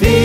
Be